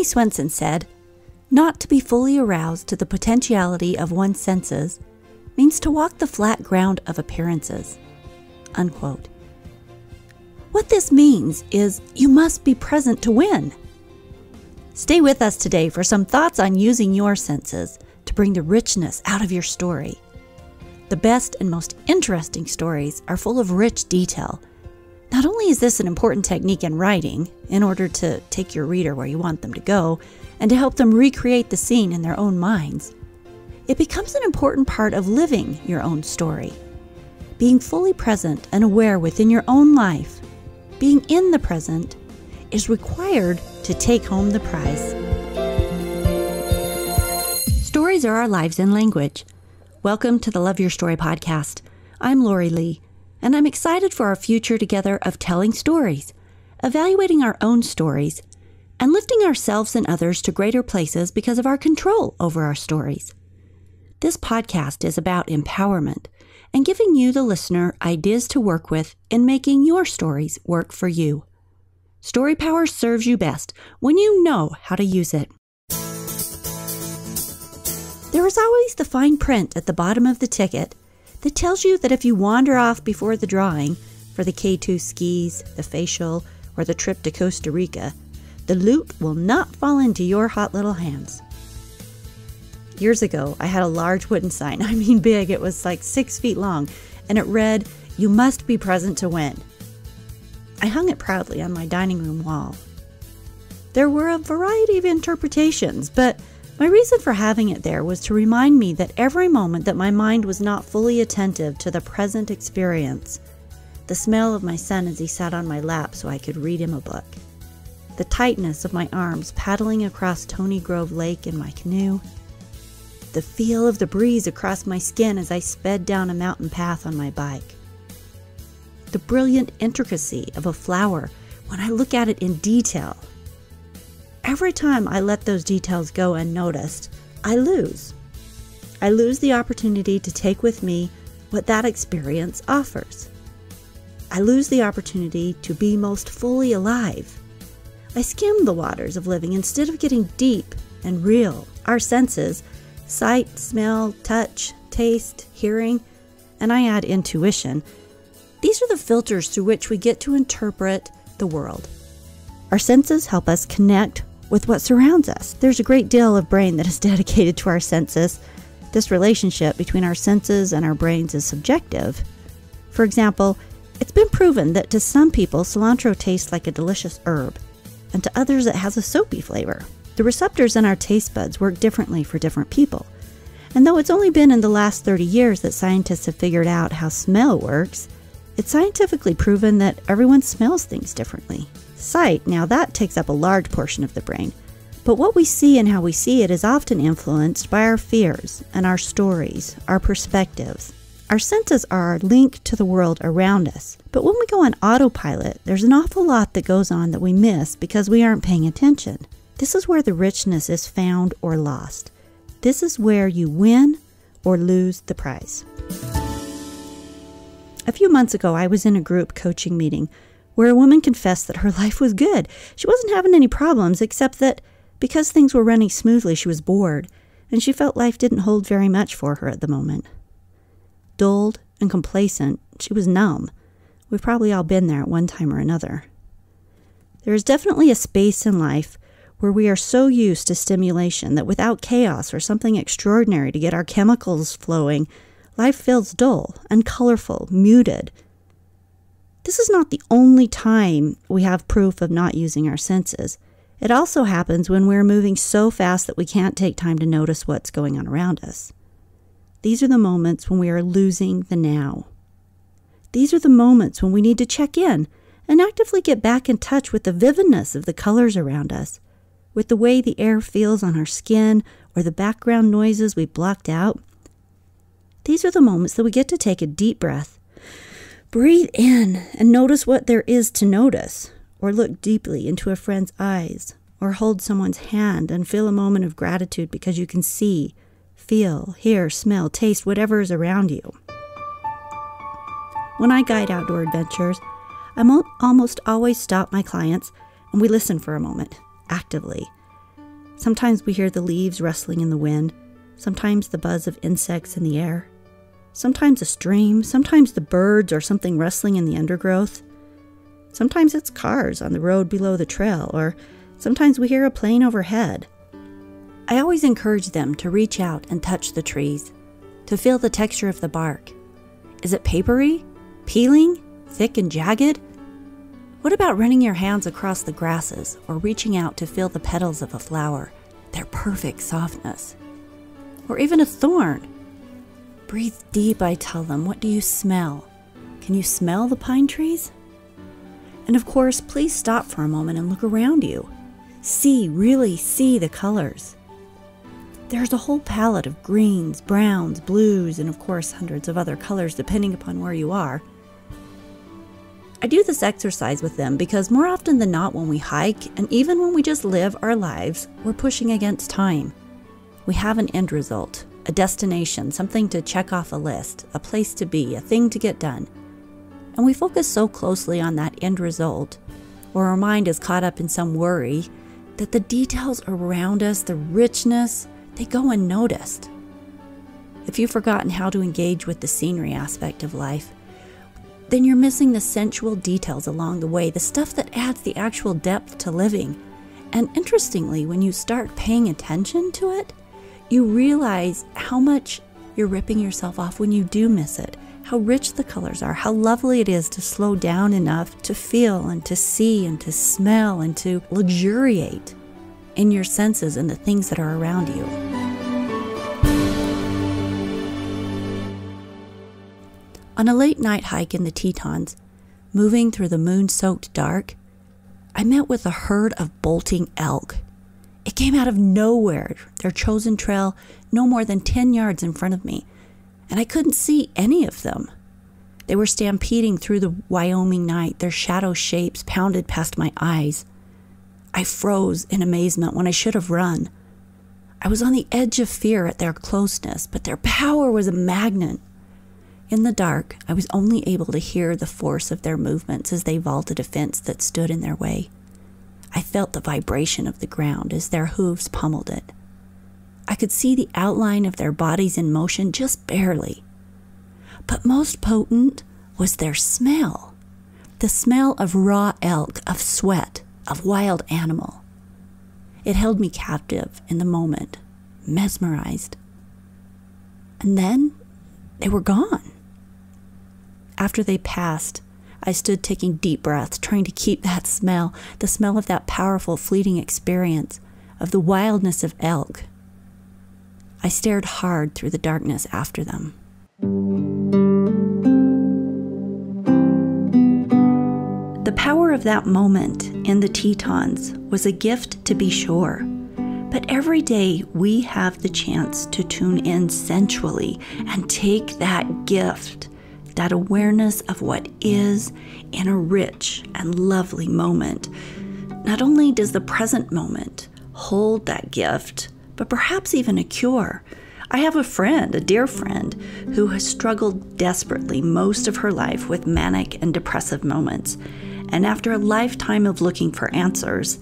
May Swenson said, Not to be fully aroused to the potentiality of one's senses means to walk the flat ground of appearances. Unquote. What this means is you must be present to win. Stay with us today for some thoughts on using your senses to bring the richness out of your story. The best and most interesting stories are full of rich detail. Not only is this an important technique in writing, in order to take your reader where you want them to go, and to help them recreate the scene in their own minds, it becomes an important part of living your own story. Being fully present and aware within your own life, being in the present, is required to take home the prize. Stories are our lives in language. Welcome to the Love Your Story podcast. I'm Lori Lee, and I'm excited for our future together of telling stories, evaluating our own stories, and lifting ourselves and others to greater places because of our control over our stories. This podcast is about empowerment and giving you, the listener, ideas to work with in making your stories work for you. Story power serves you best when you know how to use it. There is always the fine print at the bottom of the ticket that tells you that if you wander off before the drawing for the K2 skis, the facial, or the trip to Costa Rica, the loot will not fall into your hot little hands. Years ago, I had a large wooden sign. I mean, big. It was like six feet long, and it read, You must be present to win. I hung it proudly on my dining room wall. There were a variety of interpretations, but my reason for having it there was to remind me that every moment that my mind was not fully attentive to the present experience, the smell of my son as he sat on my lap so I could read him a book, the tightness of my arms paddling across Tony Grove Lake in my canoe, the feel of the breeze across my skin as I sped down a mountain path on my bike, the brilliant intricacy of a flower when I look at it in detail Every time I let those details go unnoticed, I lose. I lose the opportunity to take with me what that experience offers. I lose the opportunity to be most fully alive. I skim the waters of living instead of getting deep and real. Our senses sight, smell, touch, taste, hearing, and I add intuition these are the filters through which we get to interpret the world. Our senses help us connect with what surrounds us. There's a great deal of brain that is dedicated to our senses. This relationship between our senses and our brains is subjective. For example, it's been proven that to some people, cilantro tastes like a delicious herb, and to others, it has a soapy flavor. The receptors in our taste buds work differently for different people. And though it's only been in the last 30 years that scientists have figured out how smell works, it's scientifically proven that everyone smells things differently. Sight, now that takes up a large portion of the brain. But what we see and how we see it is often influenced by our fears and our stories, our perspectives. Our senses are linked to the world around us. But when we go on autopilot, there's an awful lot that goes on that we miss because we aren't paying attention. This is where the richness is found or lost. This is where you win or lose the prize. A few months ago, I was in a group coaching meeting where a woman confessed that her life was good. She wasn't having any problems, except that because things were running smoothly, she was bored, and she felt life didn't hold very much for her at the moment. Dulled and complacent, she was numb. We've probably all been there at one time or another. There is definitely a space in life where we are so used to stimulation that without chaos or something extraordinary to get our chemicals flowing, life feels dull, uncolorful, muted, this is not the only time we have proof of not using our senses. It also happens when we're moving so fast that we can't take time to notice what's going on around us. These are the moments when we are losing the now. These are the moments when we need to check in and actively get back in touch with the vividness of the colors around us, with the way the air feels on our skin or the background noises we blocked out. These are the moments that we get to take a deep breath Breathe in and notice what there is to notice, or look deeply into a friend's eyes, or hold someone's hand and feel a moment of gratitude because you can see, feel, hear, smell, taste whatever is around you. When I guide outdoor adventures, I almost always stop my clients and we listen for a moment, actively. Sometimes we hear the leaves rustling in the wind, sometimes the buzz of insects in the air, sometimes a stream, sometimes the birds or something rustling in the undergrowth. Sometimes it's cars on the road below the trail, or sometimes we hear a plane overhead. I always encourage them to reach out and touch the trees, to feel the texture of the bark. Is it papery, peeling, thick and jagged? What about running your hands across the grasses or reaching out to feel the petals of a flower, their perfect softness? Or even a thorn? Breathe deep, I tell them. What do you smell? Can you smell the pine trees? And of course, please stop for a moment and look around you. See, really see the colors. There's a whole palette of greens, browns, blues, and of course, hundreds of other colors depending upon where you are. I do this exercise with them because more often than not, when we hike and even when we just live our lives, we're pushing against time. We have an end result, a destination, something to check off a list, a place to be, a thing to get done. And we focus so closely on that end result, or our mind is caught up in some worry, that the details around us, the richness, they go unnoticed. If you've forgotten how to engage with the scenery aspect of life, then you're missing the sensual details along the way, the stuff that adds the actual depth to living. And interestingly, when you start paying attention to it, you realize how much you're ripping yourself off when you do miss it, how rich the colors are, how lovely it is to slow down enough to feel and to see and to smell and to luxuriate in your senses and the things that are around you. On a late night hike in the Tetons, moving through the moon soaked dark, I met with a herd of bolting elk. It came out of nowhere, their chosen trail no more than 10 yards in front of me, and I couldn't see any of them. They were stampeding through the Wyoming night, their shadow shapes pounded past my eyes. I froze in amazement when I should have run. I was on the edge of fear at their closeness, but their power was a magnet. In the dark, I was only able to hear the force of their movements as they vaulted a fence that stood in their way. I felt the vibration of the ground as their hooves pummeled it. I could see the outline of their bodies in motion just barely. But most potent was their smell the smell of raw elk, of sweat, of wild animal. It held me captive in the moment, mesmerized. And then they were gone. After they passed, I stood taking deep breaths, trying to keep that smell, the smell of that powerful, fleeting experience, of the wildness of elk. I stared hard through the darkness after them. The power of that moment in the Tetons was a gift to be sure. But every day we have the chance to tune in sensually and take that gift that awareness of what is in a rich and lovely moment. Not only does the present moment hold that gift, but perhaps even a cure. I have a friend, a dear friend, who has struggled desperately most of her life with manic and depressive moments. And after a lifetime of looking for answers,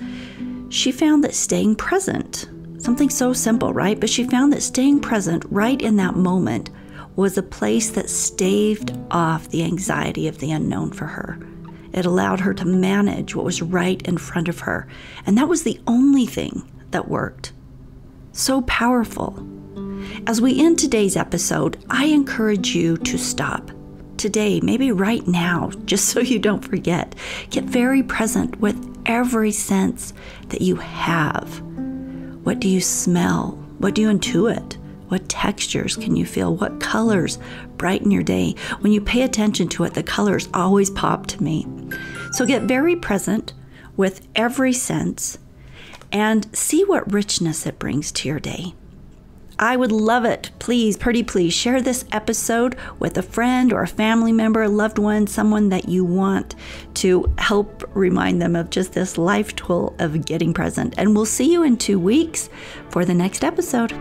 she found that staying present, something so simple, right? But she found that staying present right in that moment was a place that staved off the anxiety of the unknown for her. It allowed her to manage what was right in front of her, and that was the only thing that worked. So powerful. As we end today's episode, I encourage you to stop. Today, maybe right now, just so you don't forget. Get very present with every sense that you have. What do you smell? What do you intuit? What textures can you feel? What colors brighten your day? When you pay attention to it, the colors always pop to me. So get very present with every sense and see what richness it brings to your day. I would love it. Please, pretty please, share this episode with a friend or a family member, a loved one, someone that you want to help remind them of just this life tool of getting present. And we'll see you in two weeks for the next episode.